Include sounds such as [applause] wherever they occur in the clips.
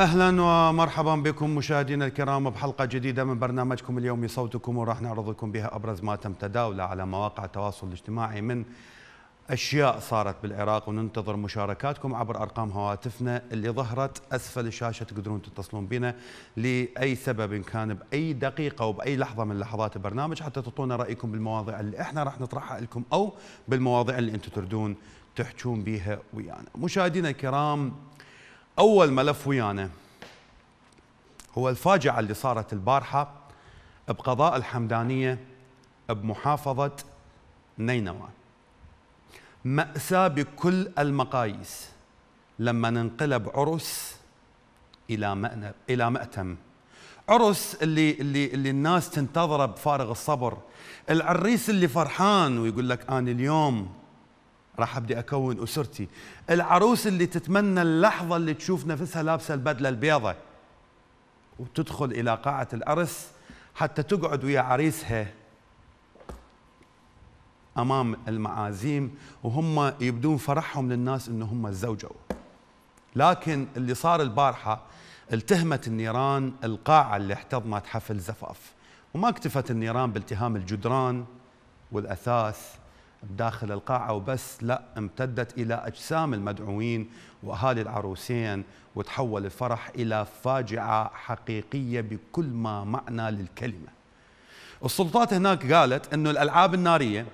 أهلا ومرحبا بكم مشاهدينا الكرام بحلقة جديدة من برنامجكم اليومي صوتكم وراح نعرض لكم بها أبرز ما تم تداوله على مواقع التواصل الاجتماعي من أشياء صارت بالعراق وننتظر مشاركاتكم عبر أرقام هواتفنا اللي ظهرت أسفل الشاشة تقدرون تتصلون بنا لأي سبب كان بأي دقيقة وباي لحظة من لحظات البرنامج حتى تعطونا رأيكم بالمواضيع اللي إحنا راح نطرحها لكم أو بالمواضيع اللي أنتم تردون تحجون بيها ويانا. مشاهدينا الكرام أول ملف ويانا هو الفاجعة اللي صارت البارحة بقضاء الحمدانية بمحافظة نينوى. مأساة بكل المقاييس لما ننقلب عرس إلى مأنب إلى مأتم عرس اللي اللي اللي الناس تنتظره بفارغ الصبر العريس اللي فرحان ويقول لك أنا اليوم راح ابدي أكون أسرتي. العروس اللي تتمنى اللحظة اللي تشوف نفسها لابسة البدلة البيضاء وتدخل إلى قاعة العرس حتى تقعد ويا عريسها أمام المعازيم وهم يبدون فرحهم للناس إنه هم تزوجوا. لكن اللي صار البارحة التهمت النيران القاعة اللي احتضنت حفل زفاف. وما اكتفت النيران بالتهام الجدران والأثاث بداخل القاعة وبس لا امتدت إلى أجسام المدعوين وأهالي العروسين وتحول الفرح إلى فاجعة حقيقية بكل ما معنى للكلمة. السلطات هناك قالت أنه الألعاب النارية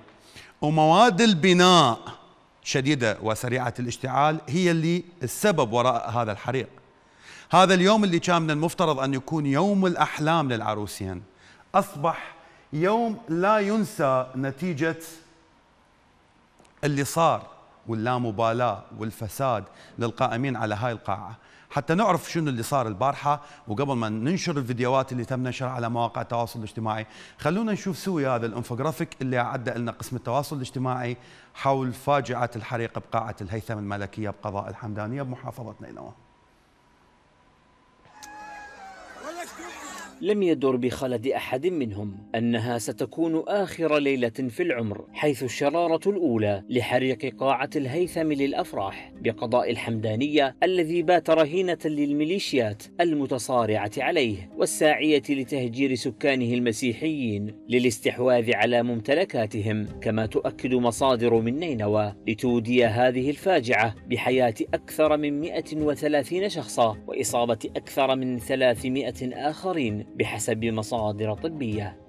ومواد البناء شديدة وسريعة الاشتعال هي اللي السبب وراء هذا الحريق. هذا اليوم اللي كان من المفترض أن يكون يوم الأحلام للعروسين. أصبح يوم لا ينسى نتيجة اللي صار واللامبالاة والفساد للقائمين على هاي القاعة. حتى نعرف شنو اللي صار البارحة وقبل ما ننشر الفيديوهات اللي تم نشرها على مواقع التواصل الاجتماعي خلونا نشوف سوى هذا الانفوجرافيك اللي أعد لنا قسم التواصل الاجتماعي حول فاجعة الحريق بقاعة الهيثم الملكية بقضاء الحمدانية بمحافظة نينوى لم يدر بخلد أحد منهم أنها ستكون آخر ليلة في العمر حيث الشرارة الأولى لحريق قاعة الهيثم للأفراح بقضاء الحمدانية الذي بات رهينة للميليشيات المتصارعة عليه والساعية لتهجير سكانه المسيحيين للاستحواذ على ممتلكاتهم كما تؤكد مصادر من نينوى لتودي هذه الفاجعة بحياة أكثر من 130 شخصا وإصابة أكثر من 300 آخرين بحسب مصادر طبية.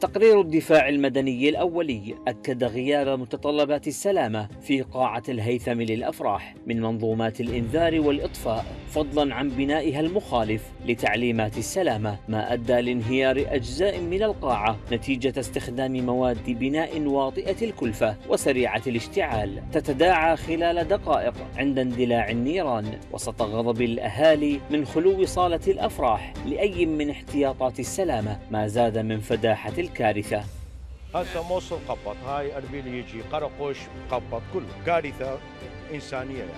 تقرير الدفاع المدني الأولي أكد غياب متطلبات السلامة في قاعة الهيثم للأفراح من منظومات الإنذار والإطفاء فضلا عن بنائها المخالف لتعليمات السلامة ما أدى لانهيار أجزاء من القاعة نتيجة استخدام مواد بناء واطئة الكلفة وسريعة الاشتعال تتداعى خلال دقائق عند اندلاع النيران وسط غضب الأهالي من خلو صالة الأفراح لأي من احتياطات السلامة ما زاد من فداحة الكارثة. هسه موصل قبط هاي اربيل يجي قرقش قبط كله. كارثة إنسانية يعني.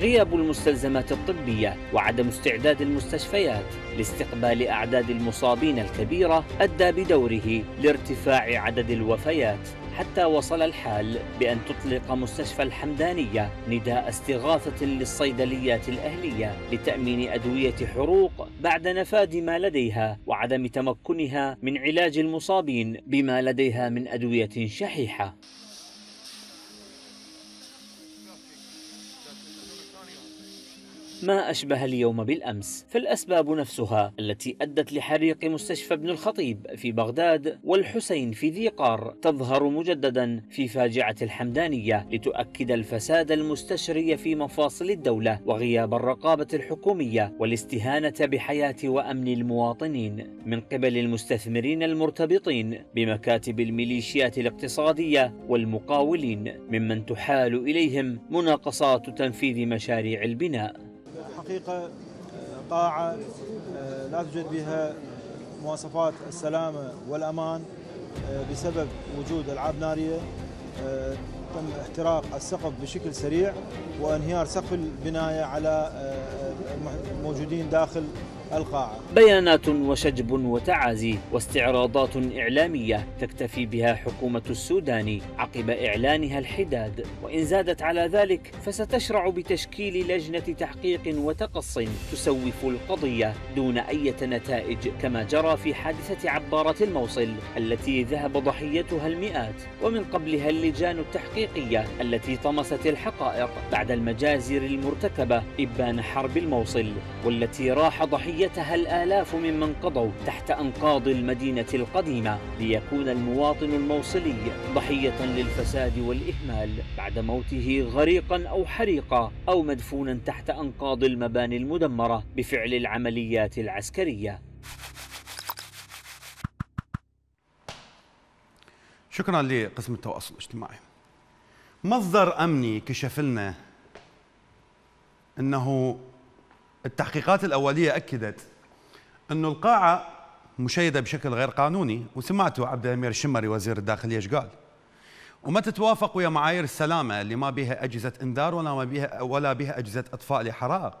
غياب المستلزمات الطبية وعدم استعداد المستشفيات لاستقبال أعداد المصابين الكبيرة أدى بدوره لارتفاع عدد الوفيات. حتى وصل الحال بأن تطلق مستشفى الحمدانية نداء استغاثة للصيدليات الأهلية لتأمين أدوية حروق بعد نفاذ ما لديها وعدم تمكنها من علاج المصابين بما لديها من أدوية شحيحة. ما أشبه اليوم بالأمس فالأسباب نفسها التي أدت لحريق مستشفى ابن الخطيب في بغداد والحسين في ذي قار تظهر مجددا في فاجعة الحمدانية لتؤكد الفساد المستشري في مفاصل الدولة وغياب الرقابة الحكومية والاستهانة بحياة وأمن المواطنين من قبل المستثمرين المرتبطين بمكاتب الميليشيات الاقتصادية والمقاولين ممن تحال إليهم مناقصات تنفيذ مشاريع البناء. حقيقة قاعة لا توجد بها مواصفات السلامة والأمان بسبب وجود ألعاب نارية تم احتراق السقف بشكل سريع وانهيار سقف البناية على الموجودين داخل القاعة. بيانات وشجب وتعازي واستعراضات إعلامية تكتفي بها حكومة السودان عقب إعلانها الحداد. وإن زادت على ذلك فستشرع بتشكيل لجنة تحقيق وتقص تسوف القضية دون أي نتائج كما جرى في حادثة عبارة الموصل التي ذهب ضحيتها المئات ومن قبلها اللجان التحقيقية التي طمست الحقائق بعد المجازر المرتكبة إبان حرب الموصل والتي راح ضحيتها الآلاف ممن قضوا تحت أنقاض المدينة القديمة ليكون المواطن الموصلي ضحية للفساد والإهمال. بعد موته غريقا أو حريقا أو مدفونا تحت أنقاض المباني المدمرة بفعل العمليات العسكرية. شكرا لقسم التواصل الاجتماعي. مصدر أمني كشف لنا إنه التحقيقات الأولية أكدت انه القاعة مشيدة بشكل غير قانوني وسمعتوا عبد الأمير الشمري وزير الداخلية إيش قال؟ وما تتوافق ويا معايير السلامة اللي ما بها أجهزة إنذار ولا ما بها ولا بها أجهزة أطفاء لحرائق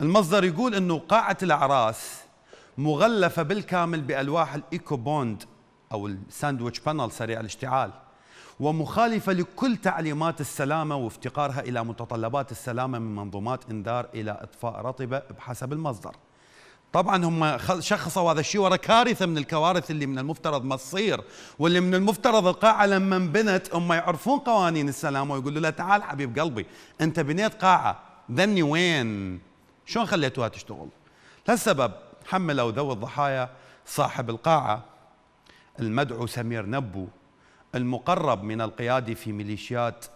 المصدر يقول أنه قاعة الأعراس مغلفة بالكامل بألواح ال Alucobond أو ال sandwich panel سريع الاشتعال. ومخالفة لكل تعليمات السلامة وافتقارها إلى متطلبات السلامة من منظومات إنذار إلى إطفاء رطبة بحسب المصدر. طبعا هم شخصوا هذا الشيء ورا كارثة من الكوارث اللي من المفترض ما تصير واللي من المفترض القاعة لما انبنت هم يعرفون قوانين السلامة ويقولوا له تعال حبيب قلبي أنت بنيت قاعة ذني وين؟ شلون خليتوها تشتغل؟ لهالسبب حملوا ذوي الضحايا صاحب القاعة المدعو سمير نبو المقرب من القيادي في ميليشيات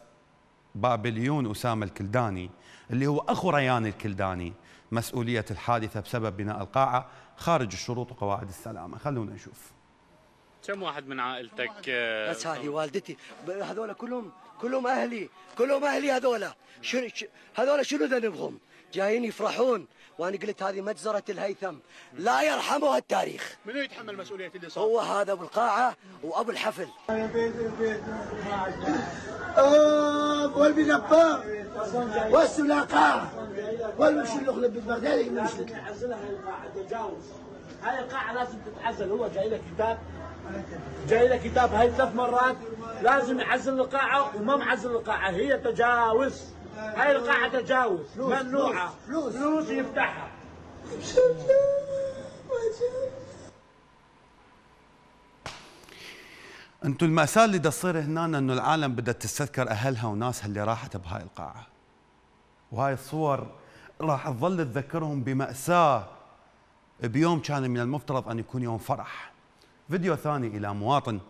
بابليون أسامة الكلداني اللي هو أخو ريان الكلداني مسؤولية الحادثة بسبب بناء القاعة خارج الشروط وقواعد السلامة. خلونا نشوف. كم واحد من عائلتك بس هذه والدتي. هذول كلهم كلهم أهلي كلهم أهلي هذول شنو هذول شنو ذنبهم جايين يفرحون. وأنا قلت هذه مجزرة الهيثم. لا يرحمها التاريخ. منو يتحمل مسؤولية اللي صار؟ هو هذا أبو القاعة وأبو الحفل. والبي اللي بالبغداد مش تجاوز هاي القاعة لازم تتعزل هو جاي له كتاب. جاي له كتاب هاي ثلاث مرات. لازم يعزل القاعة وما معزل القاعة. هي تجاوز. هاي القاعة تجاوز. ممنوعة. فلوس فلوس يفتحها. أنتم المأساة اللي تصير هنا انه العالم بدها تستذكر أهلها وناسها اللي راحت بهاي القاعة. وهاي الصور راح تظل تذكرهم بمأساة بيوم كان من المفترض أن يكون يوم فرح. فيديو ثاني إلى مواطن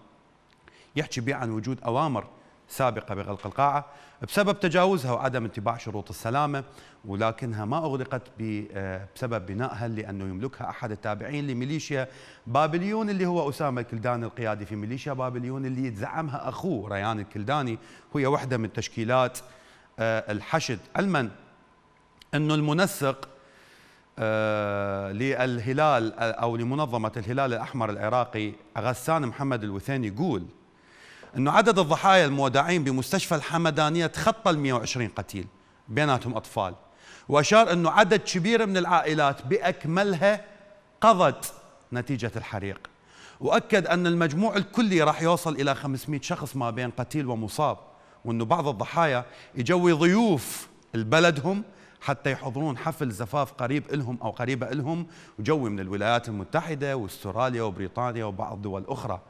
يحكي بيه عن وجود أوامر سابقة بغلق القاعة بسبب تجاوزها وعدم اتباع شروط السلامة ولكنها ما أغلقت آه، بسبب بنائها لأنه يملكها أحد التابعين لميليشيا بابليون اللي هو أسامة الكلداني القيادي في ميليشيا بابليون اللي يتزعمها أخوه ريان الكلداني وهي واحدة من تشكيلات آه، الحشد. علما أنه المنسق آه، للهلال أو لمنظمة الهلال الأحمر العراقي غسان محمد الوثيني يقول إنه عدد الضحايا المودعين بمستشفى الحمدانية تخطى ال 120 قتيل بيناتهم أطفال. وأشار إنه عدد كبير من العائلات بأكملها قضت نتيجة الحريق. وأكد أن المجموع الكلي راح يوصل إلى 500 شخص ما بين قتيل ومصاب وإنه بعض الضحايا يجوي ضيوف البلدهم حتى يحضرون حفل زفاف قريب لهم أو قريبة لهم وجوي من الولايات المتحدة وأستراليا وبريطانيا وبعض دول أخرى.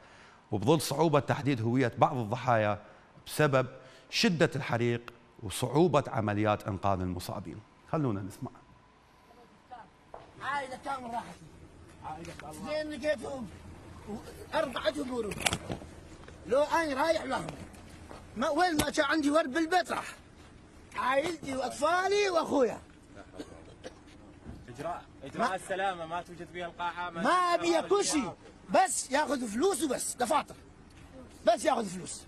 وبظل صعوبة تحديد هوية بعض الضحايا بسبب شدة الحريق وصعوبة عمليات إنقاذ المصابين. خلونا نسمع. عائلة كامل راحت. زين لقيتهم. أربعة قبور لو أنا رايح لهم ما وين ما كان عندي ورد بالبيت راح. عائلتي وأطفالي وأخويا. إجراء إجراء السلامة ما توجد فيها القاعة ما أبي كل شيء بس ياخذ فلوس وبس دفاتر بس ياخذ فلوس.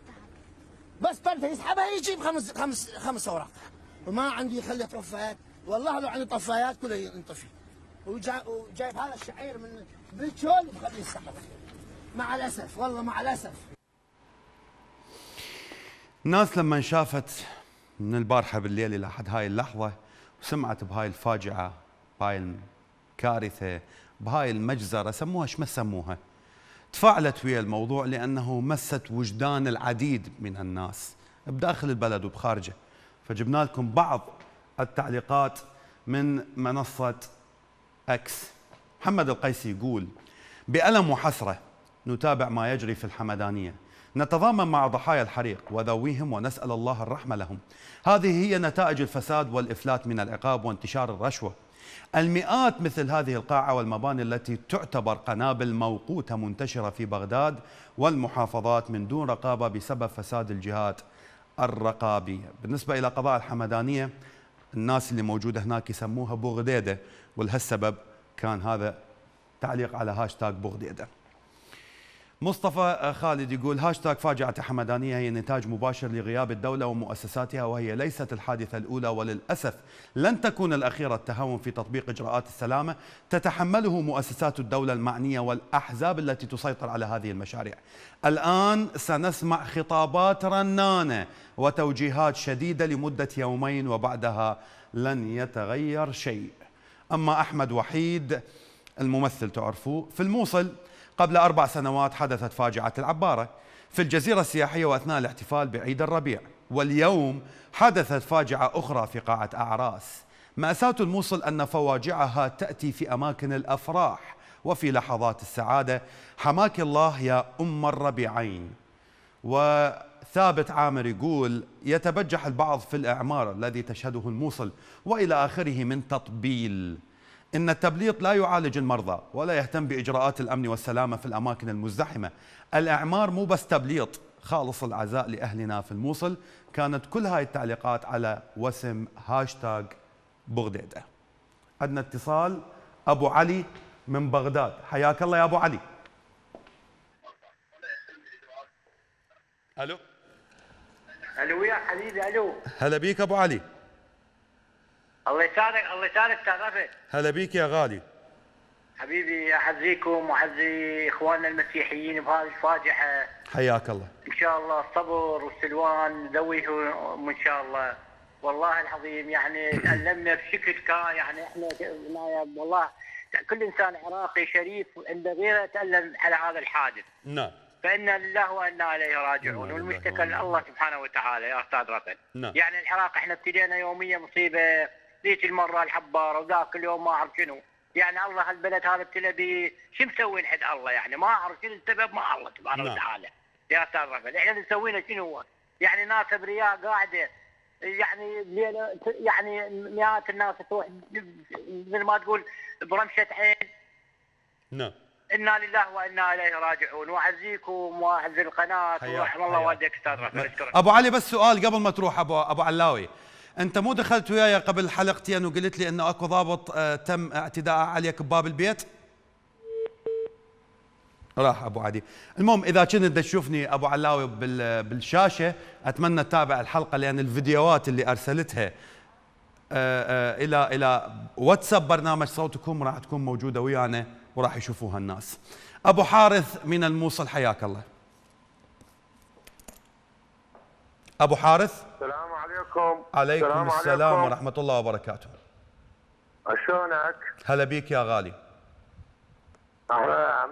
بس بنته يسحبها يجيب خمس خمس خمس أوراق. وما عندي خلي طفايات. والله لو عندي طفايات كله ينطفي. وجايب هذا الشعير من بالشول ومخليه يسحب مع الأسف والله مع الأسف. الناس لما شافت من البارحة بالليل إلى حد هاي اللحظة وسمعت بهاي الفاجعة بهاي كارثة بهاي المجزرة سموها شما سموها؟ تفاعلت ويا الموضوع لأنه مست وجدان العديد من الناس بداخل البلد وبخارجه. فجبنا لكم بعض التعليقات من منصة أكس محمد القيسي يقول بألم وحسرة نتابع ما يجري في الحمدانية. نتضامن مع ضحايا الحريق وذويهم ونسأل الله الرحمة لهم. هذه هي نتائج الفساد والإفلات من العقاب وانتشار الرشوة. المئات مثل هذه القاعة والمباني التي تعتبر قنابل موقوتة منتشرة في بغداد والمحافظات من دون رقابة بسبب فساد الجهات الرقابية بالنسبة إلى قضاء الحمدانية الناس اللي موجودة هناك يسموها بغديدة ولهالسبب كان هذا تعليق على هاشتاج بغديدة مصطفى خالد يقول هاشتاج فاجعة حمدانية هي نتاج مباشر لغياب الدولة ومؤسساتها وهي ليست الحادثة الأولى وللأسف لن تكون الأخيرة. التهاون في تطبيق إجراءات السلامة تتحمله مؤسسات الدولة المعنية والأحزاب التي تسيطر على هذه المشاريع. الآن سنسمع خطابات رنانة وتوجيهات شديدة لمدة يومين وبعدها لن يتغير شيء. أما أحمد وحيد الممثل تعرفوه في الموصل قبل أربع سنوات حدثت فاجعة العبارة في الجزيرة السياحية وأثناء الاحتفال بعيد الربيع. واليوم حدثت فاجعة أخرى في قاعة أعراس. مأساة الموصل أن فواجعها تأتي في أماكن الأفراح وفي لحظات السعادة. حماك الله يا أم الربيعين. وثابت عامر يقول يتبجح البعض في الإعمار الذي تشهده الموصل وإلى آخره من تطبيل. إن التبليط لا يعالج المرضى ولا يهتم بإجراءات الأمن والسلامة في الأماكن المزدحمة. الإعمار مو بس تبليط. خالص العزاء لأهلنا في الموصل. كانت كل هاي التعليقات على وسم هاشتاج بغديدة عندنا اتصال. أبو علي من بغداد. حياك الله يا أبو علي. ألو؟ ألو يا حبيبي ألو. هلا بيك أبو علي. الله يسعدك الله يسعدك تعرفت هلا بيك يا غالي. حبيبي احزيكم واحزي إخواننا المسيحيين بهذه الفاجعه حياك الله. إن شاء الله الصبر والسلوان ذويهم إن شاء الله. والله العظيم يعني [coughs] تألمنا بشكل كان يعني إحنا والله كل إنسان عراقي شريف عنده غيره تألم على هذا الحادث. نعم. فإنا لله وإنا إليه راجعون. لله والمشتكى الله سبحانه وتعالى يا أستاذ رفل نعم. يعني العراق إحنا ابتدينا يوميا مصيبة. ذيك المرة الحبارة وذاك اليوم ما أعرف شنو. يعني الله هالبلد هذا ابتلى به شو مسوي حد الله يعني؟ ما أعرف شنو السبب ما الله سبحانه نعم. وتعالى. يا أستاذ رفل إحنا اللي مسوينا شنو هو؟ يعني ناس أبرياء قاعدة يعني يعني مئات الناس تروح مثل ما تقول برمشة عين. نعم. إنا لله وإنا إليه راجعون. وأعزيكم وأعزي القناة. ورحم الله. والديك أستاذ رفل أبو علي بس سؤال قبل ما تروح ابو أبو علاوي. أنت مو دخلت وياي قبل حلقتين وقلت لي انه أكو ضابط آه، تم اعتداء عليك بباب البيت. راح أبو عدي. المهم إذا كنت تشوفني أبو علاوي بال- بالشاشة أتمنى تتابع الحلقة لأن الفيديوهات اللي أرسلتها آه، آه، إلى إلى واتساب برنامج صوتكم راح تكون موجودة ويانا وراح يشوفوها الناس. أبو حارث من الموصل حياك الله. أبو حارث؟ السلام عليكم. عليكم السلام عليكم. ورحمة الله وبركاته. شلونك؟ هلا بيك يا غالي.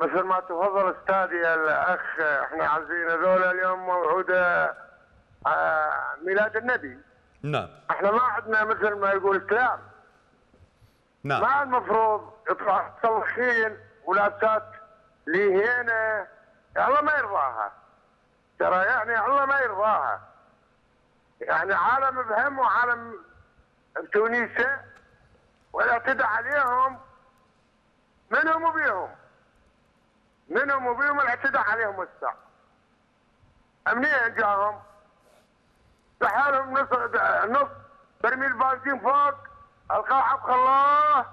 مثل ما تفضل أستاذي الأخ إحنا عايزين هذول اليوم موعوده آه، ميلاد النبي. نعم. إحنا ما عندنا مثل ما يقول اسلام نعم. ما المفروض يطلع مصلخين ولابسات لهينه الله ما يرضاها. ترى يعني الله ما يرضاها. يعني عالم بهم وعالم بتونسه والإعتداء عليهم منهم وبيهم. منهم وبيهم الإعتداء عليهم الساعة منين جاهم؟ لحالهم نص نص برميل بنزين فوق القاعة بخلاه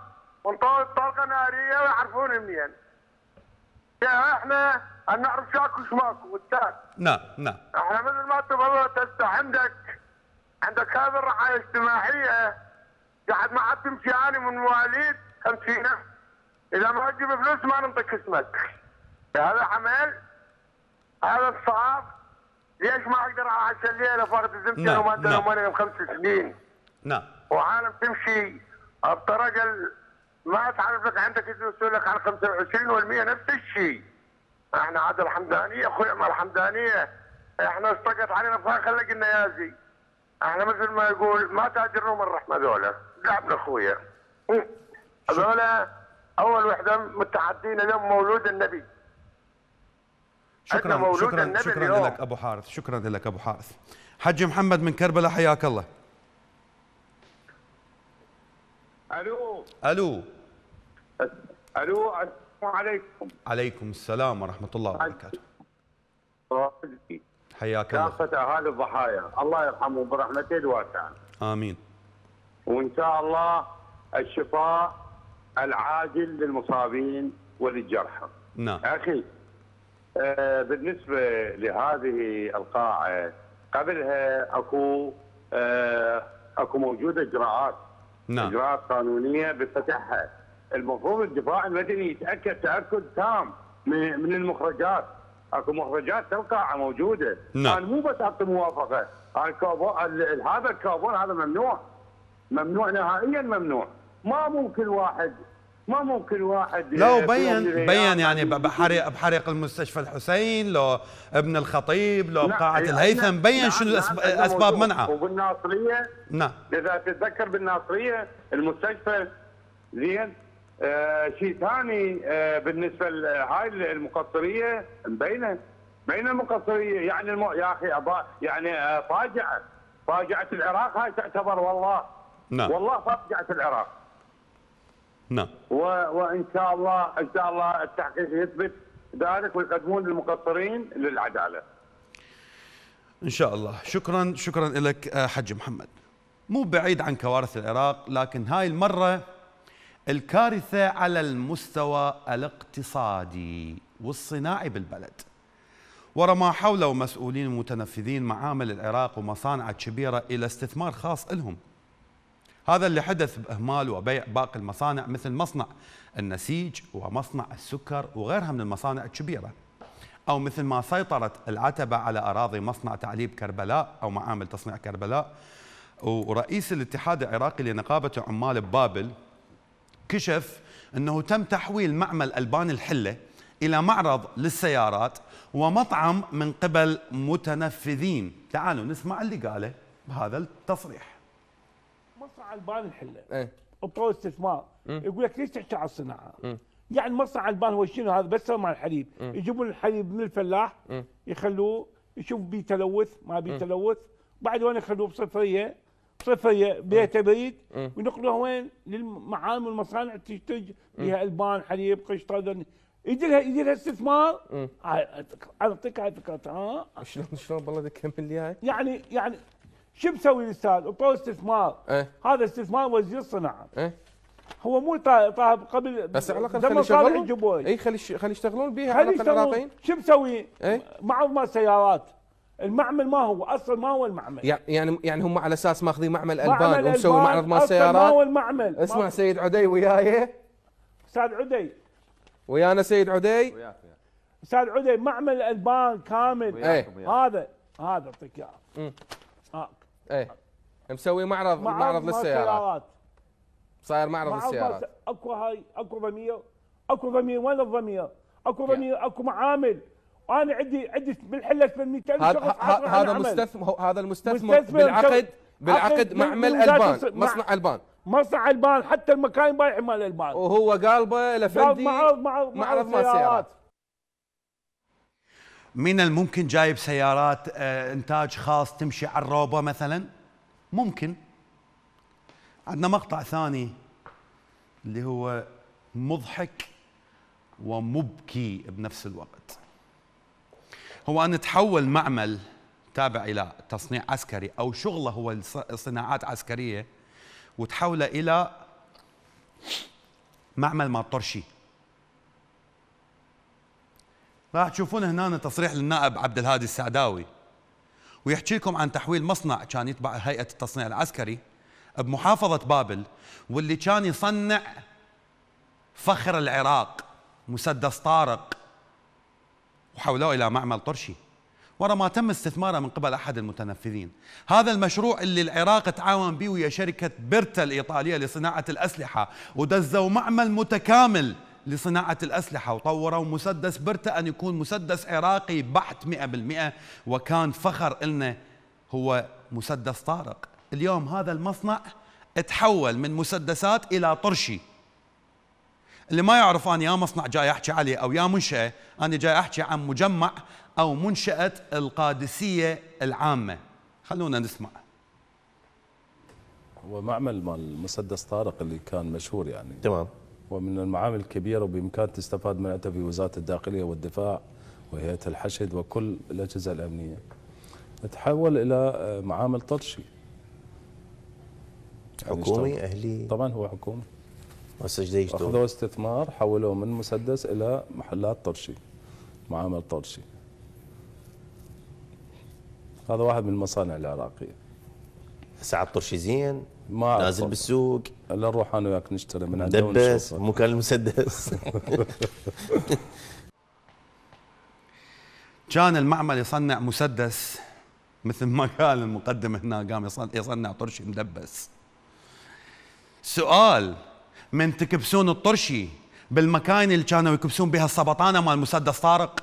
ونطول طلقة نارية ويعرفون منين. يا إحنا أن نعرف شاكو شماكو والتاج نعم نعم. إحنا مثل ما تفضل أنت عندك عندك هذه الرعاية الاجتماعية؟ قاعد ما عاد تمشي أنا من مواليد خمسينه إذا ما تجيب فلوس ما ننطيك اسمك. هذا عمل هذا صعب ليش ما أقدر أعيش الليلة فقد زمتي نعم، وما نعم. خمس سنين؟ نعم. وعالم تمشي بطريقه ال- ما تعرف لك عندك يدرسوا لك عن 25 والمية نفس الشيء. إحنا عاد الحمدانية اخويا ما الحمدانية. إحنا استقت علينا فاخر لقينا يازي إحنا مثل ما يقول ما تاجرهم الرحمه ذولا. لعبنا اخويا هذولا أول وحدة متحدين لهم مولود النبي. شكرا مولود شكرا النبي شكرا اليوم. لك أبو حارث. شكرا لك أبو حارث. حج محمد من كربلاء حياك الله. ألو. ألو. ألو السلام عليكم. عليكم السلام ورحمة الله وبركاته. حياك الله. كافة أهالي الضحايا. الله يرحمهم برحمته الواسعه آمين. وإن شاء الله الشفاء العاجل للمصابين وللجرحى نعم. أخي آه بالنسبة لهذه القاعة قبلها أكو آه أكو موجودة إجراءات. نعم. إجراءات قانونية بفتحها. المفروض الدفاع المدني يتأكد تأكد تام من المخرجات. اكو مخرجات للقاعه موجودة. نعم. أنا مو بس اعطي موافقة. ال- هذا الكابون هذا ممنوع. ممنوع نهائيا ممنوع. ما ممكن واحد ما ممكن واحد لا يوم وبين بين يعني بحريق بحريق المستشفى الحسين لو ابن الخطيب لو نعم، قاعة نعم، الهيثم بين نعم، شنو نعم، الأسب- هذا أسباب. منعه. وبالناصريه نعم. إذا تتذكر بالناصرية المستشفى زين؟ آه شيء ثاني آه بالنسبة لهاي المقصرية مبينه بين المقصرية يعني المو... يا أخي أبا يعني آه فاجعة. فاجعة العراق هاي تعتبر والله نعم. والله فاجعة العراق. نعم. و... وإن شاء الله إن شاء الله التحقيق يثبت ذلك ويقدمون المقصرين للعدالة. إن شاء الله. شكرا شكرا لك آه، حج محمد. مو بعيد عن كوارث العراق لكن هاي المرة الكارثة على المستوى الاقتصادي والصناعي بالبلد. ورا ما حاولوا مسؤولين متنفذين معامل العراق ومصانع كبيرة إلى استثمار خاص لهم هذا اللي حدث بأهمال وبيع باقي المصانع مثل مصنع النسيج ومصنع السكر وغيرها من المصانع الكبيرة. أو مثل ما سيطرت العتبة على أراضي مصنع تعليب كربلاء أو معامل تصنيع كربلاء. ورئيس الاتحاد العراقي لنقابة عمال ببابل كشف أنه تم تحويل معمل ألبان الحلة إلى معرض للسيارات ومطعم من قبل متنفذين. تعالوا نسمع اللي قاله بهذا التصريح. مصنع ألبان الحلة. إيه. اطول استثمار. يقول لك ليش تحكي على الصناعة؟ يعني مصنع ألبان هو شنو هذا؟ بس مع الحليب. يجيبون الحليب من الفلاح. يخلوه يشوف بيه تلوث ما بيه تلوث بعد وين يخلوه؟ بصفرية. بصفريه بيته بريد مم. وينقلوها وين؟ للمعامل والمصانع تنتج بها ألبان حليب قشطه يجي لها يجي لها استثمار. اعطيك هاي فكرتها ها؟ شلون شلون والله كمل لي هاي يعني يعني شو مسوي الاستاذ؟ اعطوه استثمار. إيه. هذا استثمار وزير الصناعه إيه. هو مو طا- طاهب قبل بس على الأقل خلي يشغلون. الجبوي. اي خلي خلي يشتغلون بيها على الأقل يشتغلون. العراقيين. شو مسوي؟ معرض مال سيارات. المعمل ما هو أصلا ما هو المعمل. يع- يعني يعني هم على أساس ماخذين معمل ألبان ومسوي معرض مال أصلاً ما هو سيارات المعمل. اسمع ما- سيد عدي وياي. أستاذ عدي. ويانا سيد عدي؟ أستاذ عدي معمل ألبان كامل. وياكم، هذا هذا أعطيك إياه. هاك. إيه. مسوي معرض معرض مال للسيارات. سيارات. صاير معرض معرض للسيارات. أكو هاي أكو ضمير أكو ضمير وين الضمير؟ أكو ضمير أكو معامل. أنا عندي عندي بالحلة 800 هذا هذا. مستثمر هذا المستثمر مستثمر بالعقد بالعقد عقد معمل البان. مصنع البان. مصنع البان حتى المكان بايع مال البان. وهو قالبه لفندي معرض معرض معرض سيارات من الممكن جايب سيارات آه، إنتاج خاص تمشي على الروبة مثلا؟ ممكن. عندنا مقطع ثاني اللي هو مضحك ومبكي بنفس الوقت. هو أن تحول معمل تابع إلى تصنيع عسكري أو شغله هو صناعات عسكرية وتحوله إلى معمل مال طرشي. راح تشوفون هنا تصريح للنائب عبد الهادي السعداوي ويحكي لكم عن تحويل مصنع كان يتبع هيئة التصنيع العسكري بمحافظة بابل واللي كان يصنع فخر العراق مسدس طارق. وحولوه إلى معمل طرشي. ورا ما تم استثماره من قبل أحد المتنفذين. هذا المشروع اللي العراق تعاون به ويا شركة بيرتا الإيطالية لصناعة الأسلحة ودزوا معمل متكامل لصناعة الأسلحة وطوروا مسدس برتا أن يكون مسدس عراقي بحت 100% وكان فخر إلنا هو مسدس طارق. اليوم هذا المصنع تحول من مسدسات إلى طرشي. اللي ما يعرف أنا يا مصنع جاي أحكي عليه أو يا منشأة أنا جاي أحكي عن مجمع أو منشأة القادسية العامة. خلونا نسمع. هو معمل مال المسدس طارق اللي كان مشهور يعني. تمام. ومن المعامل الكبيرة وبإمكان تستفاد منها في وزارة الداخلية والدفاع وهيئة الحشد وكل الأجهزة الأمنية. تحول إلى آه، معامل طرشي. يعني حكومي. أهلي. طبعا هو حكومي. هسه إيش دا يشتغل؟ أخذوا استثمار حولوه من مسدس إلى محلات طرشي معامل طرشي. هذا واحد من المصانع العراقية. ساعة طرشي زين ما نازل. بالسوق. لا نروح أنا وياك نشتري من عنده مدبس كان المسدس. [laughs] كان المعمل يصنع مسدس مثل ما قال المقدم هنا قام يصنع طرشي مدبس. سؤال من تكبسون الطرشي بالمكاين اللي كانوا يكبسون بها السبطانة مال مسدس طارق.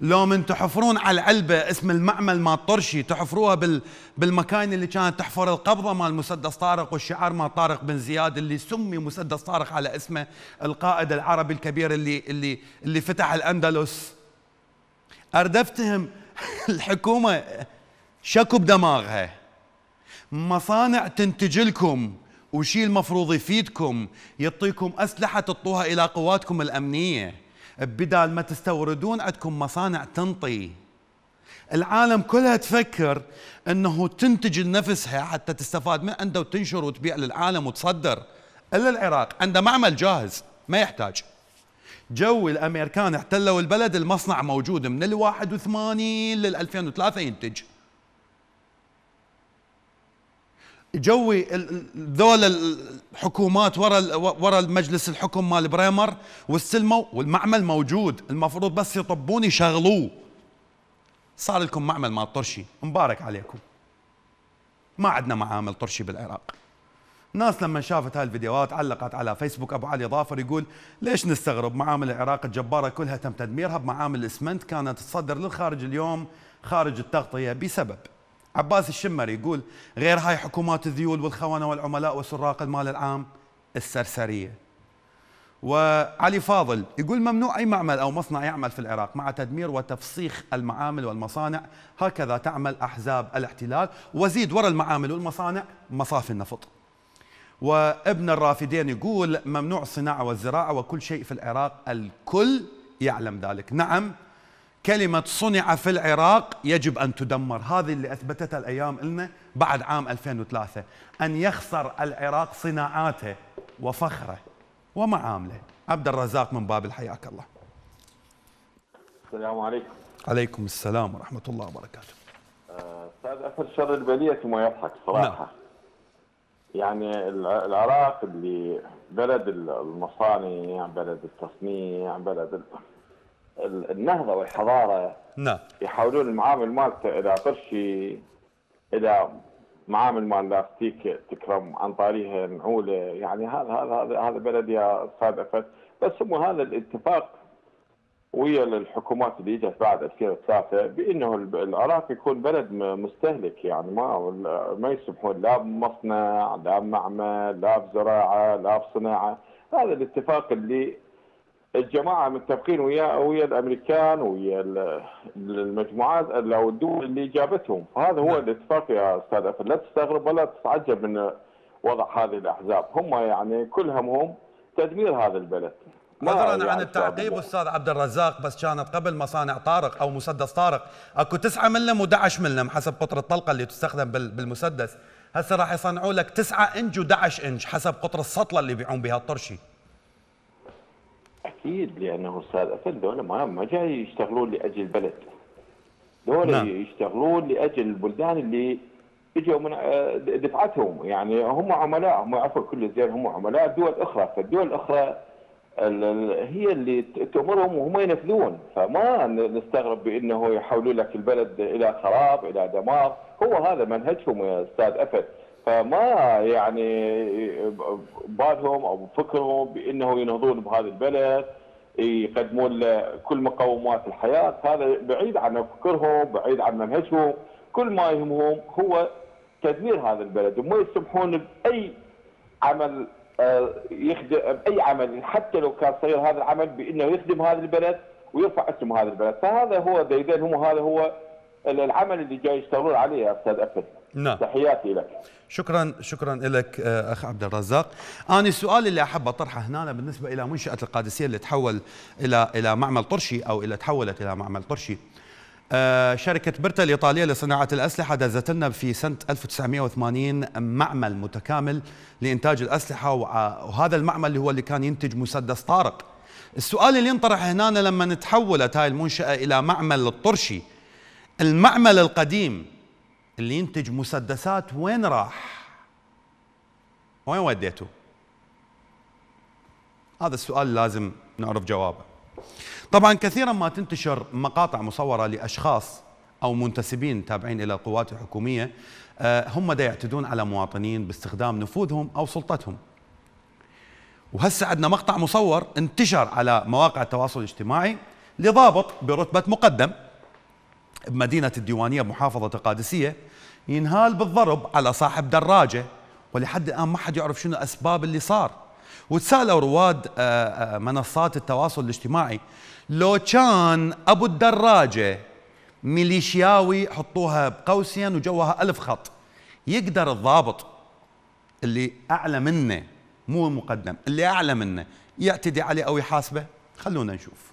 لو من تحفرون على العلبة اسم المعمل مال طرشي تحفروها بال بالمكاين اللي كانت تحفر القبضة مال مسدس طارق والشعار مال طارق بن زياد اللي سمي مسدس طارق على اسمه القائد العربي الكبير اللي اللي اللي فتح الأندلس. أردفتهم [laughs] الحكومة شكوا بدماغها. مصانع تنتج لكم وشي المفروض يفيدكم يعطيكم أسلحة تطوها إلى قواتكم الأمنية. بدال ما تستوردون عندكم مصانع تنطي. العالم كلها تفكر إنه تنتج لنفسها حتى تستفاد من عنده وتنشر وتبيع للعالم وتصدر. إلا العراق عنده معمل جاهز ما يحتاج. جو الأمريكان احتلوا البلد المصنع موجود من ال 81 لل 2003 ينتج. جوا ذول الحكومات ورا ورا مجلس الحكم مال بريمر واستلموا والمعمل موجود. المفروض بس يطبون يشغلوه. صار لكم معمل مال طرشي. مبارك عليكم. ما عندنا معامل طرشي بالعراق. ناس لما شافت هاي الفيديوهات علقت على فيسبوك أبو علي ظافر يقول ليش نستغرب معامل العراق؟ الجبارة كلها تم تدميرها بمعامل الإسمنت كانت تصدر للخارج اليوم خارج التغطية بسبب عباس الشمري يقول غير هاي حكومات الذيول والخونة والعملاء وسراق المال العام السرسرية. وعلي فاضل يقول ممنوع أي معمل أو مصنع يعمل في العراق مع تدمير وتفسيخ المعامل والمصانع. هكذا تعمل أحزاب الاحتلال وزيد وراء المعامل والمصانع مصافي النفط. وابن الرافدين يقول ممنوع الصناعة والزراعة وكل شيء في العراق الكل يعلم ذلك. نعم كلمة صنع في العراق يجب أن تدمر. هذه اللي أثبتتها الأيام لنا بعد عام 2003 أن يخسر العراق صناعاته وفخره ومعامله عبد الرزاق من بابل حياك الله. السلام عليكم. عليكم السلام ورحمة الله وبركاته. أستاذ اثر شر البلية ما يضحك صراحة. يعني الع- العراق اللي بلد ال- المصانع بلد التصنيع بلد النهضة والحضارة نعم. يحولون المعامل مالته إلى قرشي إلى معامل مال لاستيك تكرم عن طريقها نعوله. يعني هذا هذا هذا هذا بلد يا أفت. بس هو هذا الاتفاق ويا الحكومات اللي اجت بعد 2003 بأنه العراق يكون بلد مستهلك. يعني ما ما يسمحون لا بمصنع لا بمعمل لا بزراعة لا بصناعة. هذا الاتفاق اللي الجماعة متفقين ويا ويا الأمريكان ويا ال- المجموعات أو الدول اللي جابتهم. فهذا هو الاتفاق يا أستاذ أفل. لا تستغرب ولا تتعجب من وضع هذه الأحزاب. هم يعني كل همهم تدمير هذا البلد. ما عذرا عن يعني التعقيب أستاذ عبد الرزاق بس كانت قبل مصانع طارق أو مسدس طارق. أكو 9 ملم و11 ملم حسب قطر الطلقة اللي تستخدم بال- بالمسدس. هسه راح يصنعوا لك 9 إنج و11 إنج حسب قطر السطلة اللي يبيعون بها الطرشي. أكيد لأنه أستاذ أفل دول ما ما جاي يشتغلون لأجل البلد. دول نعم. يشتغلون لأجل البلدان اللي اجوا من آه، دفعتهم. يعني هم عملاء هم يعرفوا كل زين هم عملاء دول أخرى. فالدول الأخرى ال- ال- هي اللي ت- تأمرهم وهم ينفذون. فما نستغرب بأنه يحولوا لك البلد إلى خراب إلى دمار. هو هذا منهجهم يا أستاذ أفد فما يعني بالهم أو فكرهم بأنه ينهضون بهذا البلد يقدمون له كل مقومات الحياة. هذا بعيد عن فكرهم بعيد عن منهجهم كل ما يهمهم هو تدمير هذا البلد. وما يسمحون بأي عمل آه، يخدم بأي عمل حتى لو كان صغير هذا العمل بإنه يخدم هذا البلد ويرفع اسم هذا البلد. فهذا هو ديدن هم هذا هو العمل اللي جاي يشتغلون عليه يا أستاذ افد نعم. تحياتي لك. شكرا شكرا لك آه، أخ عبد الرزاق. أنا السؤال اللي أحب أطرحه هنا بالنسبة إلى منشأة القادسية اللي تحول إلى إلى معمل طرشي أو إلى تحولت إلى معمل طرشي. آه، شركة برتا الإيطالية لصناعة الأسلحة دزت لنا في سنة 1980 معمل متكامل لإنتاج الأسلحة وهذا المعمل اللي هو اللي كان ينتج مسدس طارق. السؤال اللي ينطرح هنا لما تحولت هاي المنشأة إلى معمل الطرشي المعمل القديم اللي ينتج مسدسات وين راح؟ وين وديته؟ هذا السؤال لازم نعرف جوابه. طبعا كثيرا ما تنتشر مقاطع مصورة لأشخاص أو منتسبين تابعين إلى القوات الحكومية آه، هم دا يعتدون على مواطنين باستخدام نفوذهم أو سلطتهم. وهسه عندنا مقطع مصور انتشر على مواقع التواصل الاجتماعي لضابط برتبة مقدم بمدينة الديوانية بمحافظة القادسية ينهال بالضرب على صاحب دراجة ولحد الآن ما حد يعرف شنو أسباب اللي صار. وتسألوا رواد آه، آه، منصات التواصل الاجتماعي لو كان أبو الدراجة ميليشياوي حطوها بقوسين وجوها ألف خط يقدر الضابط اللي أعلى منه مو المقدم اللي أعلى منه يعتدي عليه أو يحاسبه؟ خلونا نشوف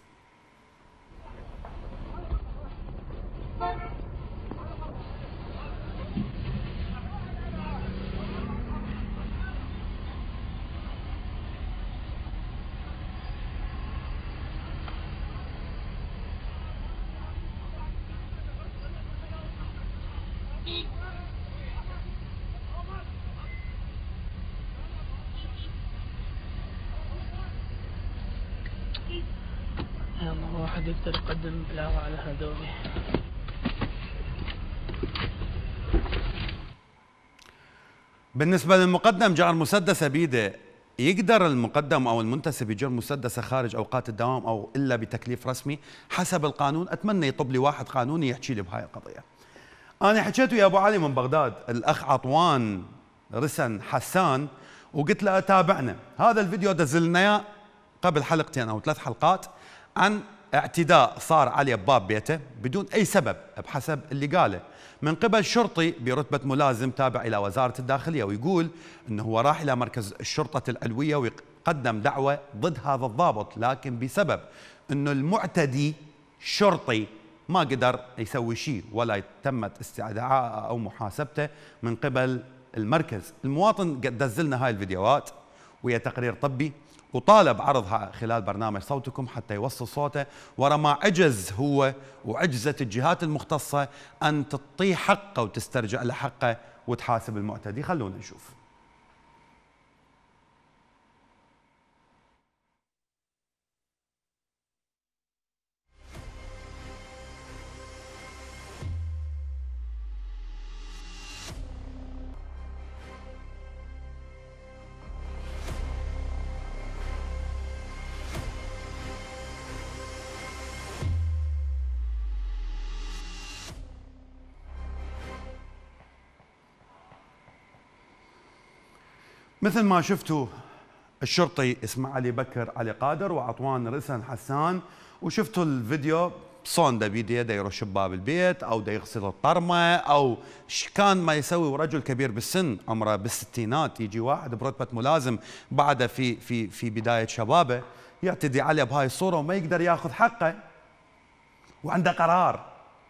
يلا واحد يقدر بلاغ على هذول بالنسبة للمقدم جار مسدسة بيده. يقدر المقدم أو المنتسب يجر مسدسة خارج أوقات الدوام أو إلا بتكليف رسمي حسب القانون. أتمنى يطب لي واحد قانوني يحكي لي بهاي القضية. أنا حكيت ويا أبو علي من بغداد الأخ عطوان رسن حسان وقلت له تابعنا هذا الفيديو دزلنا قبل حلقتين أو ثلاث حلقات عن اعتداء صار عليه بباب بيته بدون أي سبب بحسب اللي قاله. من قبل شرطي برتبة ملازم تابع إلى وزارة الداخلية ويقول أنه هو راح إلى مركز الشرطة العلوية وقدم دعوة ضد هذا الضابط لكن بسبب أنه المعتدي شرطي ما قدر يسوي شيء ولا تمت استدعاءه أو محاسبته من قبل المركز. المواطن قد دزلنا هاي الفيديوهات وهي تقرير طبي. وطالب عرضها خلال برنامج صوتكم حتى يوصل صوته. ورا ما عجز هو وعجزت الجهات المختصة أن تعطيه حقه وتسترجع له حقه وتحاسب المعتدي. خلونا نشوف. مثل ما شفتوا الشرطي اسمه علي بكر علي قادر وعطوان رسن حسان. وشفتوا الفيديو صون دا بيديه دا يرش باب البيت أو دا يغسل الطرمة أو كان ما يسوي رجل كبير بالسن عمره بالستينات يجي واحد برتبة ملازم بعده في في في بداية شبابه يعتدي عليه بهاي الصورة وما يقدر ياخذ حقه. وعنده قرار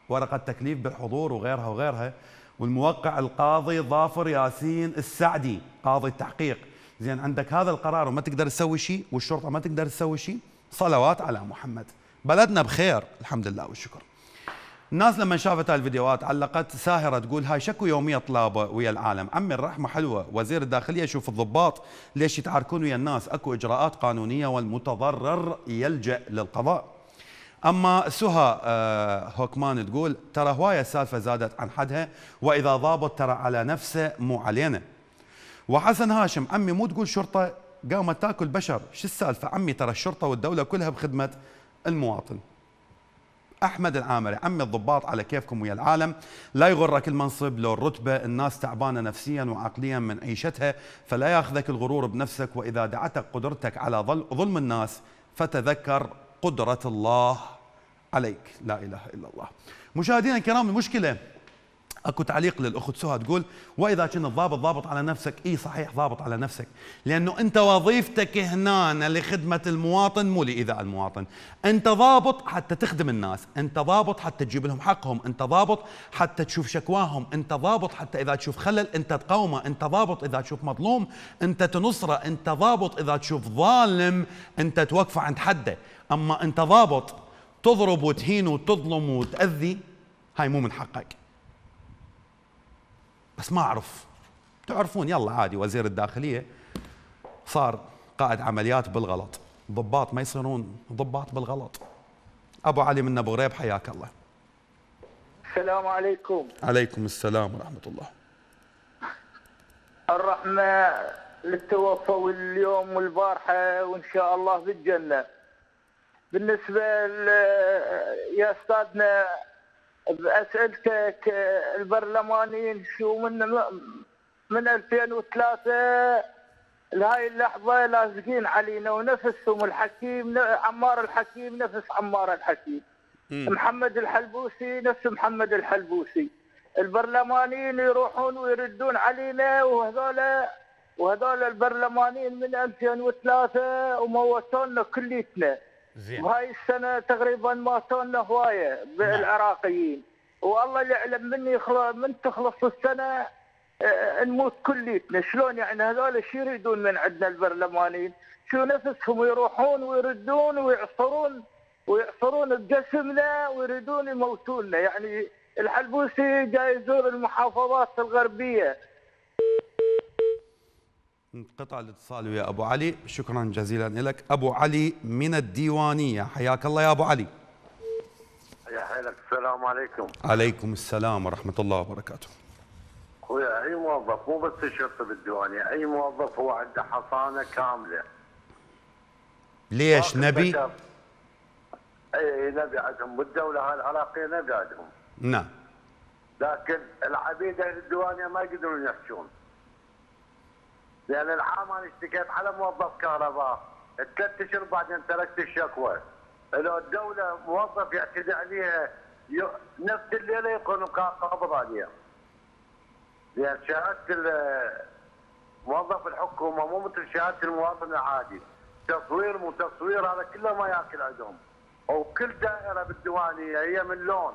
ورقة تكليف بالحضور وغيرها وغيرها. والموقع القاضي ظافر ياسين السعدي قاضي التحقيق. زين عندك هذا القرار وما تقدر تسوي شيء والشرطة ما تقدر تسوي شيء صلوات على محمد. بلدنا بخير الحمد لله والشكر. الناس لما شافت هاي الفيديوهات علقت ساهرة تقول هاي شكو يومية طلابة ويا العالم. عمي الرحمة حلوة وزير الداخلية شوف الضباط ليش يتعاركون ويا الناس. أكو إجراءات قانونية والمتضرر يلجأ للقضاء. أما سهى آه، هوكمان تقول ترى هواية السالفة زادت عن حدها وإذا ضابط ترى على نفسه مو علينا. وحسن هاشم عمي مو تقول شرطة قامت تأكل بشر. شو السالفة؟ عمي ترى الشرطة والدولة كلها بخدمة المواطن. أحمد العامري عمي الضباط على كيفكم ويا العالم. لا يغرك المنصب لو الرتبة الناس تعبانة نفسيا وعقليا من عيشتها فلا يأخذك الغرور بنفسك وإذا دعتك قدرتك على ظل- ظلم الناس فتذكر قدرة الله عليك. لا إله إلا الله. مشاهدينا الكرام المشكلة أكو تعليق للأخت سهى تقول وإذا كنت ضابط ضابط على نفسك. إي صحيح ضابط على نفسك. لأنه أنت وظيفتك هنا لخدمة المواطن مو لإيذاء المواطن. أنت ضابط حتى تخدم الناس. أنت ضابط حتى تجيب لهم حقهم. أنت ضابط حتى تشوف شكواهم. أنت ضابط حتى إذا تشوف خلل أنت تقاومه. أنت ضابط إذا تشوف مظلوم. أنت تنصره. أنت ضابط إذا تشوف ظالم. أنت توقفه عند حده. أما أنت ضابط تضرب وتهين وتظلم وتأذي هاي مو من حقك. بس ما أعرف. تعرفون يلا عادي وزير الداخلية صار قائد عمليات بالغلط. ضباط ما يصيرون ضباط بالغلط. أبو علي من أبو غريب حياك الله. السلام عليكم. عليكم السلام ورحمة الله. الرحمة للتوفى اليوم والبارحة وإن شاء الله بالجنة. بالنسبة ل- يا أستاذنا بأسئلتك البرلمانيين شو من من 2003 لهاي اللحظة لازقين علينا ونفسهم الحكيم عمار الحكيم نفس عمار الحكيم. محمد الحلبوسي نفس محمد الحلبوسي. البرلمانيين يروحون ويردون علينا وهذول وهذول البرلمانيين من 2003 وموتونا كليتنا. زين. وهاي السنة تقريبا ماتونا هواية بالعراقيين والله اللي يعلم مني من تخلص السنة آه، نموت كليتنا. شلون يعني هذول شو يريدون من عندنا البرلمانيين؟ شو نفسهم يروحون ويردون ويعصرون ويعصرون بجسمنا ويريدون يموتونا يعني الحلبوسي جاي يزور المحافظات الغربية. انقطع الاتصال ويا أبو علي. شكرا جزيلا لك أبو علي من الديوانية. حياك الله يا أبو علي. يا حيلك السلام عليكم. عليكم السلام ورحمة الله وبركاته. اخويا أي موظف؟ مو بس الشرطة بالديوانية أي موظف هو عنده حصانة كاملة؟ ليش؟ نبي؟ أي نبي عندهم. بالدولة هاي العراقيه نبي عندهم. نعم. لكن العبيد الديوانية ما يقدرون يحشون لأن العام أنا اشتكيت على موظف كهرباء. ثلاث اشهر بعدين تركت الشكوى لو الدولة موظف يعتدي عليها ي- نفس الليلة يكون قابض عليها. لأن شهادة موظف الحكومة مو مثل شهادة المواطن العادي. تصوير مو تصوير هذا كله ما يأكل عندهم. وكل دائرة بالديوانية هي من لون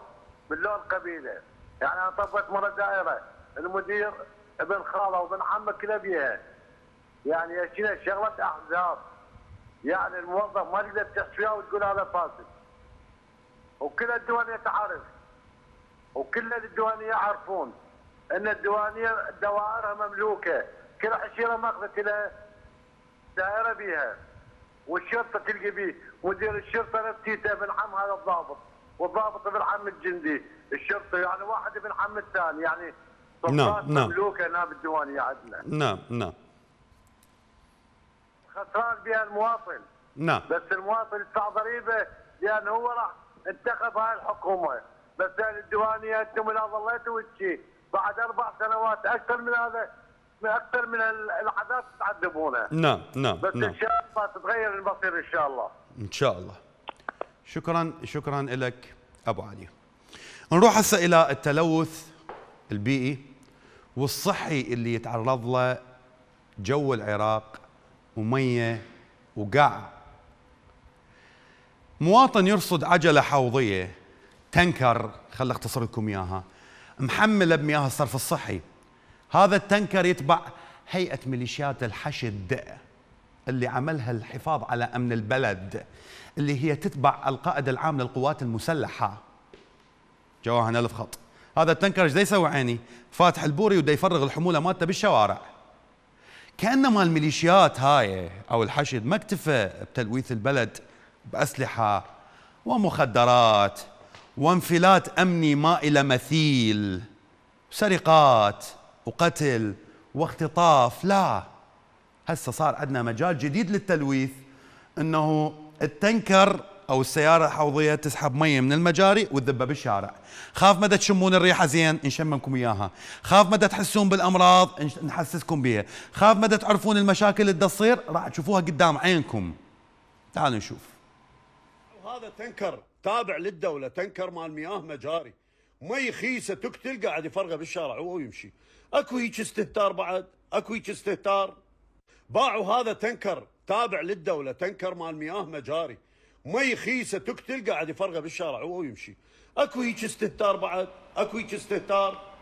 من لون قبيلة. يعني أنا طبت مرة دائرة المدير ابن خالة وابن عمه كله بيها يعني شنو شغلة أحزاب. يعني الموظف ما تقدر تحكي وتقول هذا فاسد. وكل الديوانيه تعرف وكل الديوانيه يعرفون إن الديوانيه دوائرها مملوكة. كل عشيرة ماخذت لها دائرة بيها. والشرطة تلقي بيه. مدير الشرطة نفسيته ابن عم هذا الضابط. والضابط ابن عم الجندي. الشرطة يعني واحد ابن عم الثاني. يعني نعم، نعم. مملوكة بالديوانيه عندنا نعم نعم. خسران بها المواطن نعم. بس المواطن يدفع ضريبة لأن هو راح انتخب هاي الحكومة. بس الديوانية أنتم لا ظليتوا وتشي بعد أربع سنوات أكثر من هذا أكثر من ال- العذاب تعذبونه نعم نعم بس نعم. إن شاء الله تتغير المصير إن شاء الله. إن شاء الله. شكرا شكرا لك أبو علي. نروح هسه إلى التلوث البيئي والصحي اللي يتعرض له جو العراق ومية وقاع. مواطن يرصد عجلة حوضية تنكر خل أختصر لكم إياها محمله بمياه الصرف الصحي. هذا التنكر يتبع هيئة ميليشيات الحشد اللي عملها الحفاظ على أمن البلد اللي هي تتبع القائد العام للقوات المسلحة. جواهن الف خط. هذا التنكر إيش يسوي عيني؟ فاتح البوري ودا يفرغ الحمولة مالته بالشوارع. كأنما الميليشيات هاي أو الحشد ما اكتفى بتلويث البلد بأسلحة ومخدرات وانفلات أمني ما إلى مثيل سرقات وقتل واختطاف. لا هسه صار عندنا مجال جديد للتلويث إنه التنكر أو السيارة الحوضيه تسحب مية من المجاري وتذبها بالشارع. خاف مدى تشمون الريحة زين نشممكم إياها. خاف مدى تحسون بالأمراض نحسسكم بها. خاف مدى تعرفون المشاكل اللي تصير راح تشوفوها قدام عينكم. تعالوا نشوف. وهذا تنكر. تابع للدولة تنكر مال مياه مجاري. مي خيسه تقتل قاعد يفرغه بالشارع وهو يمشي. أكو هيك استهتار بعد؟ أكو هيك استهتار؟ باعوا هذا تنكر. تابع للدولة تنكر مال مياه مجاري. مي خيسه تقتل قاعد يفرغه بالشارع وهو يمشي أكو هيك استهتار بعد؟ أكو هيك استهتار؟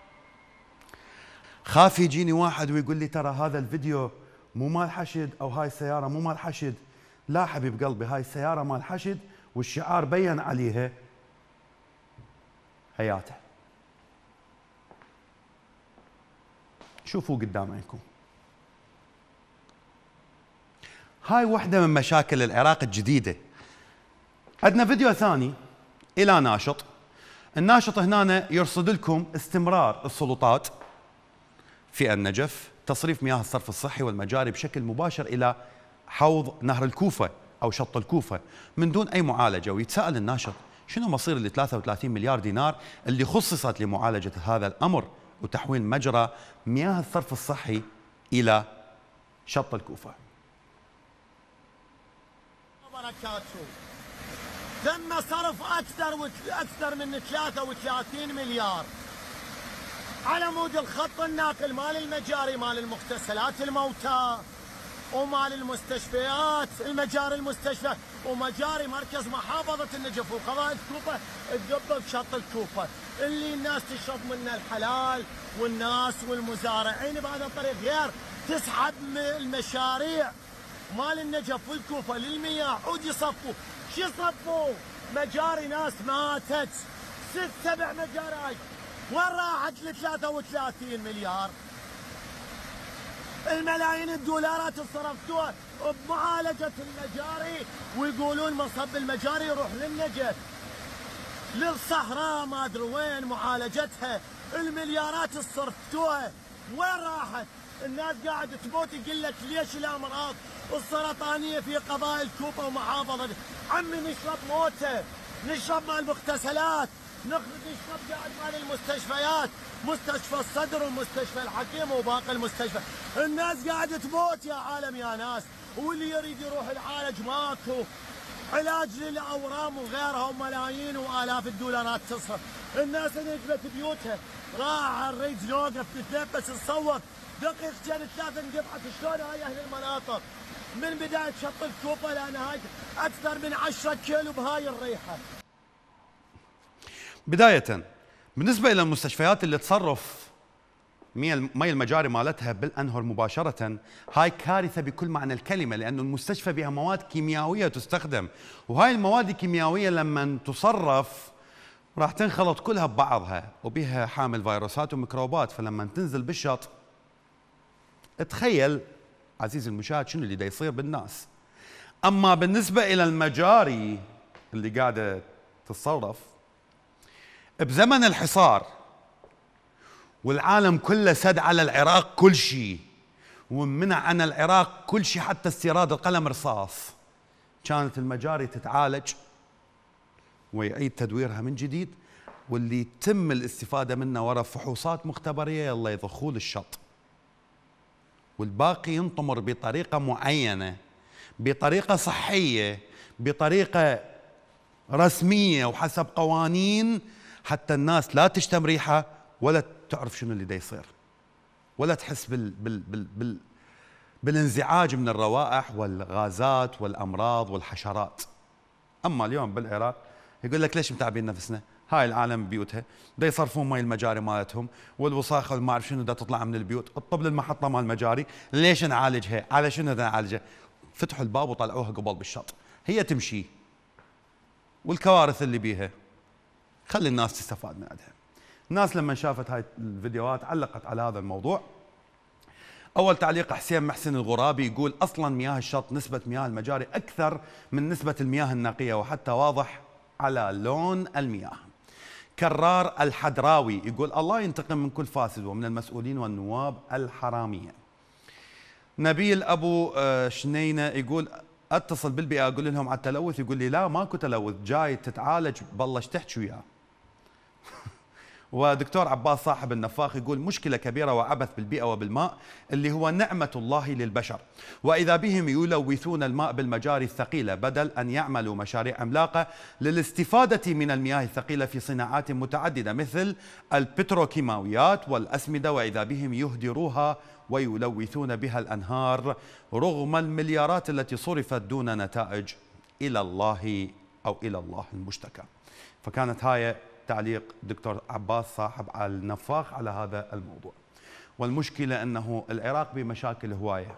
خاف يجيني واحد ويقول لي ترى هذا الفيديو مو مال حشد أو هاي السيارة مو مال حشد. لا حبيب قلبي هاي السيارة مال حشد والشعار بين عليها هياته شوفوا قدام عينكم هاي واحدة من مشاكل العراق الجديدة. عندنا فيديو ثاني إلى ناشط. الناشط هنا يرصد لكم استمرار السلطات في النجف تصريف مياه الصرف الصحي والمجاري بشكل مباشر إلى حوض نهر الكوفة أو شط الكوفة. من دون أي معالجة. ويتساءل الناشط شنو مصير ال 33 مليار دينار اللي خصصت لمعالجة هذا الأمر وتحويل مجرى مياه الصرف الصحي إلى شط وبركاته تم صرف أكثر أكثر من 33 مليار. على مود الخط الناقل مال المجاري مال المغتسلات الموتى ومال المستشفيات المجاري المستشفى ومجاري مركز محافظة النجف وقضاء الكوفة تدب بشط الكوفة. اللي الناس تشرب منه الحلال والناس والمزارعين بهذا الطريق. غير تسحب المشاريع. مال النجف والكوفة للمياه. عود يصفوا شو يصفوا مجاري ناس ماتت. ست سبع مجاري. وين راحت ل 33 مليار؟ الملايين الدولارات صرفتوها بمعالجة المجاري ويقولون مصب المجاري يروح للنجف. للصحراء ما أدري وين معالجتها. المليارات صرفتوها. وين راحت؟ الناس قاعد تموت يقول لك ليش الامراض السرطانية في قضاء الكوفه ومحافظة؟ عمي نشرب موتة نشرب مال المغتسلات نشرب قاعد مال المستشفيات مستشفى الصدر ومستشفى الحكيم وباقي المستشفى. الناس قاعدة تموت يا عالم يا ناس واللي يريد يروح العالج ماكو. علاج للأورام وغيرها وملايين وآلاف الدولارات تصرف. الناس نجمت بيوتها راح الريد نوقف نتنفس نصور دقيقتين ثلاثة انقطعت شلون هاي أهل المناطق؟ من بداية شط الكوفة لنهاية أكثر من 10 كيلو بهاي الريحة. بداية بالنسبة إلى المستشفيات اللي تصرف مي المجاري مالتها بالأنهر مباشرة هاي كارثة بكل معنى الكلمة لأنه المستشفى بها مواد كيميائية تستخدم. وهاي المواد الكيميائية لما تصرف راح تنخلط كلها ببعضها وبها حامل فيروسات وميكروبات. فلما تنزل بالشط تخيل عزيزي المشاهد شنو اللي دا يصير بالناس. أما بالنسبة إلى المجاري اللي قاعدة تتصرف بزمن الحصار والعالم كله سد على العراق كل شيء ومنع عن العراق كل شيء حتى استيراد القلم رصاص. كانت المجاري تتعالج ويعيد تدويرها من جديد واللي يتم الاستفادة منه وراء فحوصات مختبرية يلا يضخوه للشط. والباقي ينطمر بطريقة معينة بطريقة صحية بطريقة رسمية وحسب قوانين حتى الناس لا تشتم ريحة ولا تعرف شنو اللي دا يصير. ولا تحس بال بال بال بال بالانزعاج من الروائح والغازات والأمراض والحشرات. أما اليوم بالعراق يقول لك ليش متعبين نفسنا؟ هاي العالم ببيوتها دا يصرفون مي المجاري مالتهم والوساخة والما أعرف شنو دا تطلع من البيوت. الطب للمحطة مال المجاري ليش نعالجها؟ على شنو نعالجها؟ فتحوا الباب وطلعوها قبل بالشط. هي تمشي. والكوارث اللي بيها. خلي الناس تستفاد من عندها. الناس لما شافت هاي الفيديوهات علقت على هذا الموضوع. أول تعليق حسين محسن الغرابي يقول أصلا مياه الشط نسبة مياه المجاري أكثر من نسبة المياه النقية وحتى واضح على لون المياه. كرار الحدراوي يقول الله ينتقم من كل فاسد ومن المسؤولين والنواب الحرامية. نبيل أبو آه، شنينة يقول أتصل بالبيئة أقول لهم على التلوث يقول لي لا ماكو تلوث جاي تتعالج بالله تحكي وياه. [laughs] ودكتور عباس صاحب النفاخ يقول مشكلة كبيرة وعبث بالبيئة وبالماء اللي هو نعمة الله للبشر. وإذا بهم يلوثون الماء بالمجاري الثقيلة بدل أن يعملوا مشاريع عملاقة للاستفادة من المياه الثقيلة في صناعات متعددة مثل البتروكيماويات والأسمدة وإذا بهم يهدروها ويلوثون بها الأنهار رغم المليارات التي صرفت دون نتائج إلى الله أو إلى الله المشتكى. فكانت هاي تعليق دكتور عباس صاحب على النفاخ على هذا الموضوع. والمشكلة أنه العراق بمشاكل هواية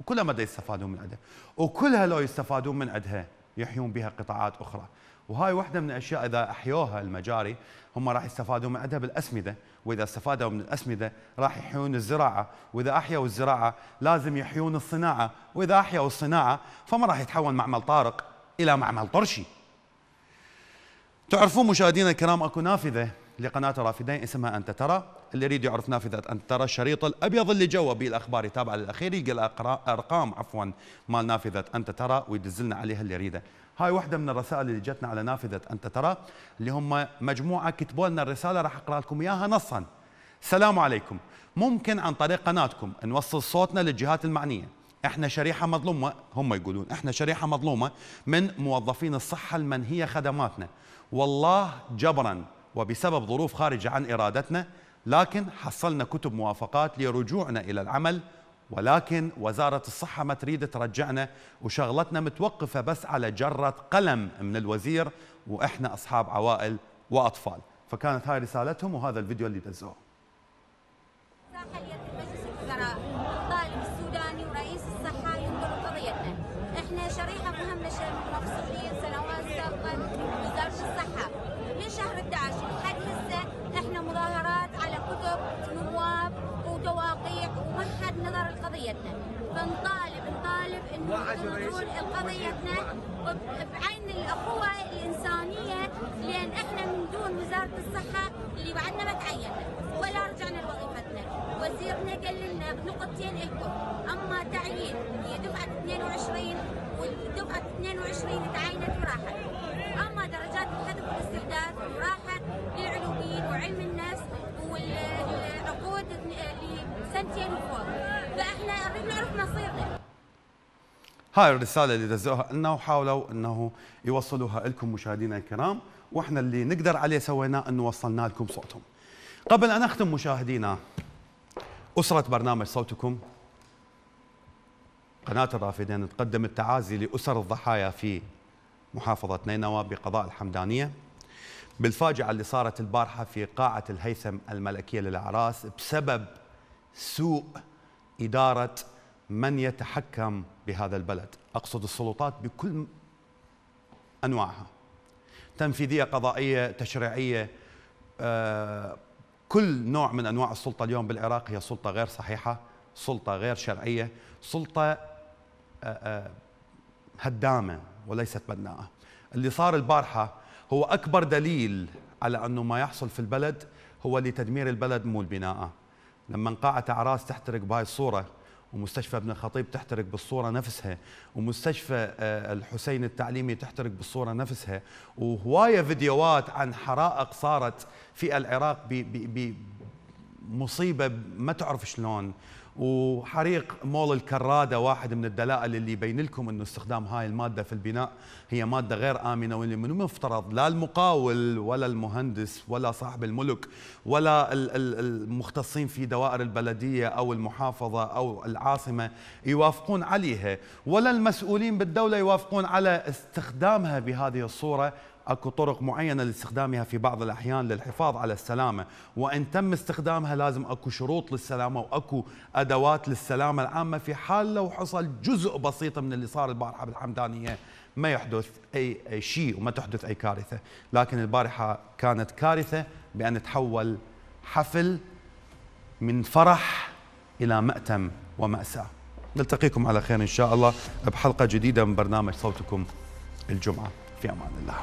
وكلها مدى يستفادون من عندها وكلها لو يستفادون من عندها يحيون بها قطاعات أخرى. وهاي واحدة من الأشياء إذا أحيوها المجاري هم راح يستفادون من عندها بالأسمدة وإذا استفادوا من الأسمدة راح يحيون الزراعة وإذا أحيوا الزراعة لازم يحيون الصناعة وإذا أحيوا الصناعة فما راح يتحول معمل طارق إلى معمل طرشي. تعرفون مشاهدينا الكرام أكو نافذة لقناة رافدين اسمها أنت ترى اللي يريد يعرف نافذة أنت ترى الشريط الأبيض اللي جوا به الاخبار يتابع للأخير يلقى الأرقام عفوا مال نافذة أنت ترى ويدز لنا عليها اللي يريده. هاي واحدة من الرسائل اللي جتنا على نافذة أنت ترى اللي هم مجموعة كتبوا لنا الرسالة راح أقرأ لكم إياها نصا. السلام عليكم. ممكن عن طريق قناتكم نوصل صوتنا للجهات المعنية. إحنا شريحة مظلومة هم يقولون إحنا شريحة مظلومة من موظفين الصحة المنهية خدماتنا. والله جبرا وبسبب ظروف خارجة عن إرادتنا لكن حصلنا كتب موافقات لرجوعنا إلى العمل ولكن وزارة الصحة ما تريد ترجعنا وشغلتنا متوقفة بس على جرة قلم من الوزير وإحنا أصحاب عوائل وأطفال. فكانت هاي رسالتهم وهذا الفيديو اللي دزوه I هاي الرسالة اللي دزوها لنا وحاولوا إنه يوصلوها لكم مشاهدينا الكرام وإحنا اللي نقدر عليه سويناه إنه وصلنا لكم صوتهم. قبل أن أختم مشاهدينا أسرة برنامج صوتكم قناة الرافدين تقدم التعازي لأسر الضحايا في محافظة نينوى بقضاء الحمدانية بالفاجعة اللي صارت البارحة في قاعة الهيثم الملكية للأعراس بسبب سوء إدارة من يتحكم بهذا البلد أقصد السلطات بكل أنواعها تنفيذية قضائية تشريعية آه كل نوع من أنواع السلطة اليوم بالعراق هي سلطة غير صحيحة، سلطة غير شرعية، سلطة هدامة وليست بناءه. اللي صار البارحة هو أكبر دليل على أنه ما يحصل في البلد هو لتدمير البلد مو البناء. لما قاعه أعراس تحترق بهاي الصورة ومستشفى ابن الخطيب تحترق بالصورة نفسها ومستشفى الحسين التعليمي تحترق بالصورة نفسها وهواية فيديوهات عن حرائق صارت في العراق بمصيبه ما تعرف شلون. وحريق مول الكرادة واحد من الدلائل اللي يبين لكم إنه استخدام هاي المادة في البناء هي مادة غير آمنة واللي من المفترض لا المقاول ولا المهندس ولا صاحب الملك ولا المختصين في دوائر البلدية أو المحافظة أو العاصمة يوافقون عليها ولا المسؤولين بالدولة يوافقون على استخدامها بهذه الصورة. أكو طرق معينة لاستخدامها في بعض الأحيان للحفاظ على السلامة. وإن تم استخدامها لازم أكو شروط للسلامة وأكو أدوات للسلامة العامة في حال لو حصل جزء بسيط من اللي صار البارحة بالحمدانية. ما يحدث أي شيء وما تحدث أي كارثة. لكن البارحة كانت كارثة بأن تحول حفل من فرح إلى مأتم ومأساة. نلتقيكم على خير إن شاء الله بحلقة جديدة من برنامج صوتكم الجمعة. في أمان الله.